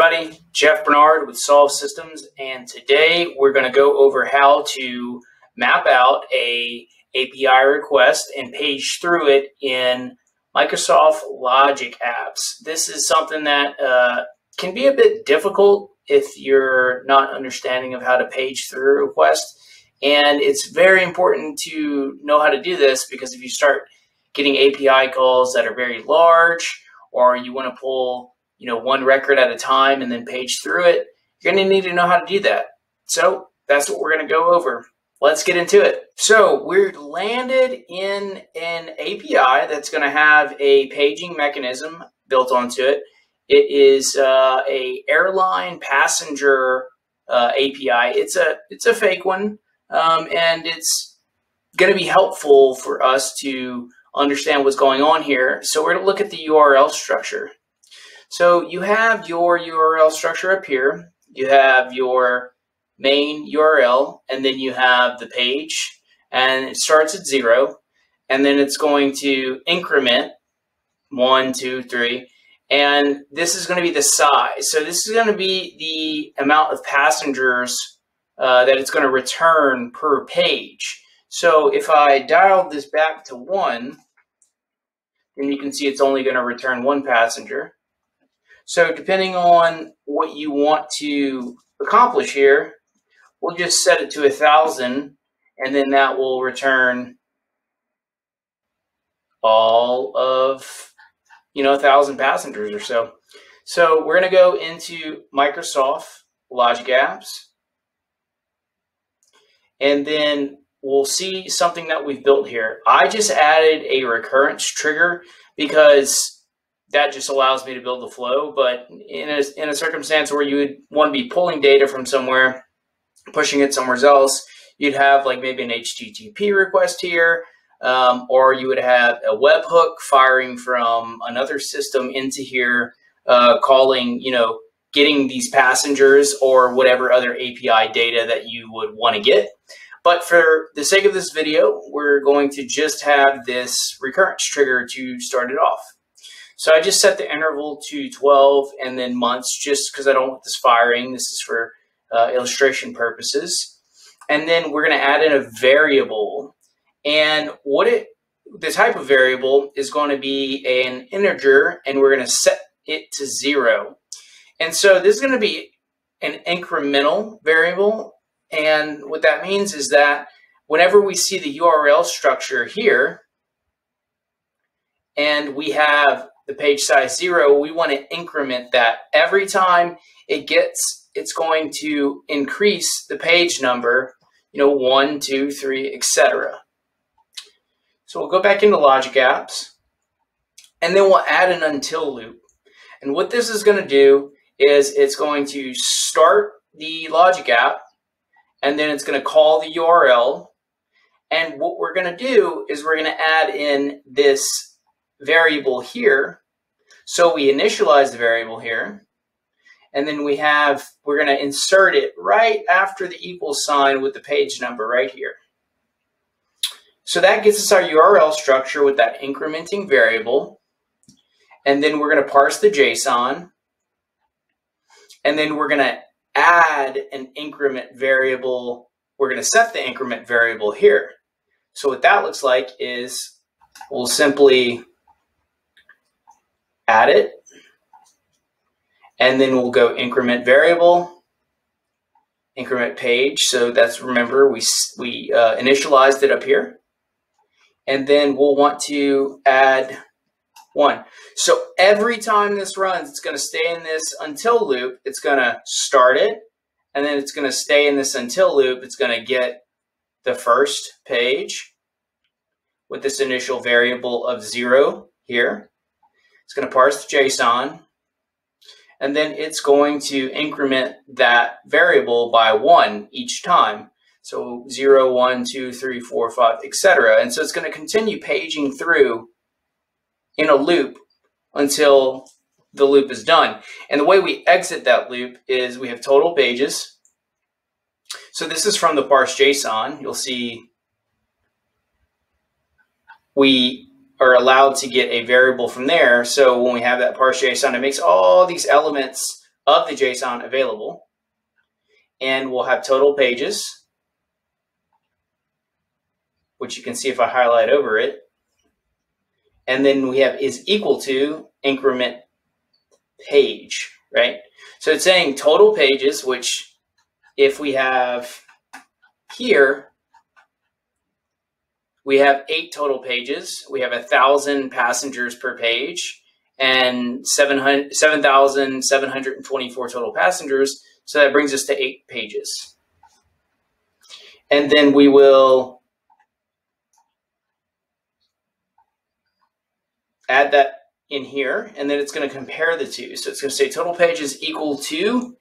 everybody, Jeff Bernard with Solved Systems, and today we're going to go over how to map out a API request and page through it in Microsoft Logic apps. This is something that uh, can be a bit difficult if you're not understanding of how to page through a request, and it's very important to know how to do this because if you start getting API calls that are very large, or you want to pull you know, one record at a time and then page through it, you're going to need to know how to do that. So that's what we're going to go over. Let's get into it. So we're landed in an API that's going to have a paging mechanism built onto it. It is uh, a airline passenger uh, API. It's a it's a fake one, um, and it's going to be helpful for us to understand what's going on here. So we're going to look at the URL structure. So you have your URL structure up here. You have your main URL, and then you have the page, and it starts at zero, and then it's going to increment one, two, three, and this is going to be the size. So this is going to be the amount of passengers uh, that it's going to return per page. So if I dial this back to one, then you can see it's only going to return one passenger. So depending on what you want to accomplish here, we'll just set it to a thousand and then that will return all of, you know, a thousand passengers or so. So we're going to go into Microsoft Logic Apps and then we'll see something that we've built here. I just added a recurrence trigger because that just allows me to build the flow. But in a, in a circumstance where you would want to be pulling data from somewhere, pushing it somewhere else, you'd have like maybe an HTTP request here, um, or you would have a webhook firing from another system into here, uh, calling, you know, getting these passengers or whatever other API data that you would want to get. But for the sake of this video, we're going to just have this recurrence trigger to start it off. So I just set the interval to 12 and then months just because I don't want this firing. This is for uh, illustration purposes. And then we're going to add in a variable. And what it, the type of variable is going to be an integer and we're going to set it to zero. And so this is going to be an incremental variable. And what that means is that whenever we see the URL structure here, and we have the page size zero, we want to increment that. Every time it gets, it's going to increase the page number, you know, one, two, three, etc. So we'll go back into Logic Apps, and then we'll add an until loop. And what this is going to do is it's going to start the Logic app, and then it's going to call the URL. And what we're going to do is we're going to add in this variable here. So we initialize the variable here. And then we have, we're going to insert it right after the equal sign with the page number right here. So that gets us our URL structure with that incrementing variable. And then we're going to parse the JSON. And then we're going to add an increment variable. We're going to set the increment variable here. So what that looks like is we'll simply add it, and then we'll go increment variable, increment page. So that's, remember, we, we uh, initialized it up here. And then we'll want to add one. So every time this runs, it's going to stay in this until loop. It's going to start it, and then it's going to stay in this until loop. It's going to get the first page with this initial variable of zero here. It's going to parse the JSON, and then it's going to increment that variable by one each time. So 0, 1, 2, 3, 4, 5, etc. And so it's going to continue paging through in a loop until the loop is done. And the way we exit that loop is we have total pages. So this is from the parse JSON. You'll see we are allowed to get a variable from there. So when we have that parse JSON, it makes all these elements of the JSON available. And we'll have total pages, which you can see if I highlight over it. And then we have is equal to increment page, right? So it's saying total pages, which if we have here, we have eight total pages. We have a thousand passengers per page and 7,724 total passengers. So that brings us to eight pages. And then we will add that in here, and then it's going to compare the two. So it's going to say total pages equal to,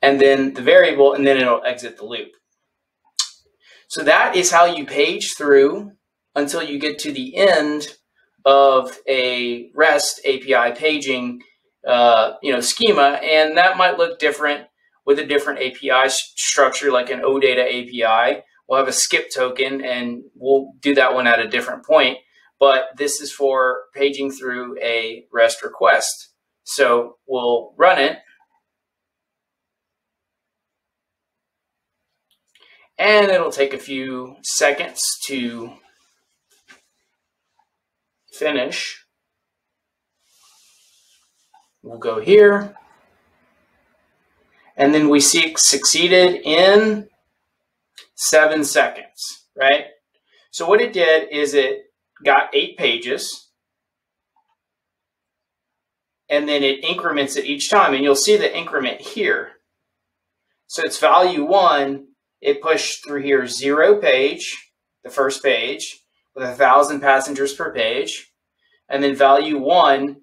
and then the variable, and then it'll exit the loop. So that is how you page through until you get to the end of a REST API paging uh, you know, schema, and that might look different with a different API structure like an OData API. We'll have a skip token, and we'll do that one at a different point. But this is for paging through a REST request. So we'll run it. And it'll take a few seconds to finish. We'll go here. And then we see succeeded in seven seconds, right? So what it did is it got eight pages and then it increments it each time. And you'll see the increment here. So it's value one it pushed through here zero page, the first page, with a thousand passengers per page, and then value one,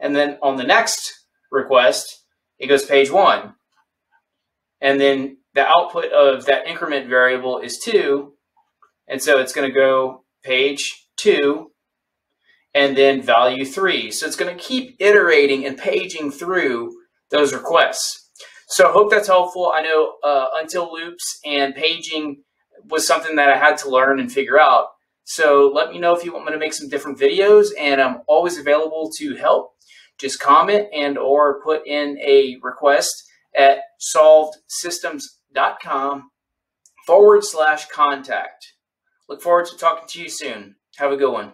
and then on the next request, it goes page one. And then the output of that increment variable is two, and so it's going to go page two, and then value three. So it's going to keep iterating and paging through those requests. So I hope that's helpful. I know uh, until loops and paging was something that I had to learn and figure out. So let me know if you want me to make some different videos and I'm always available to help. Just comment and or put in a request at solvedsystems.com forward slash contact. Look forward to talking to you soon. Have a good one.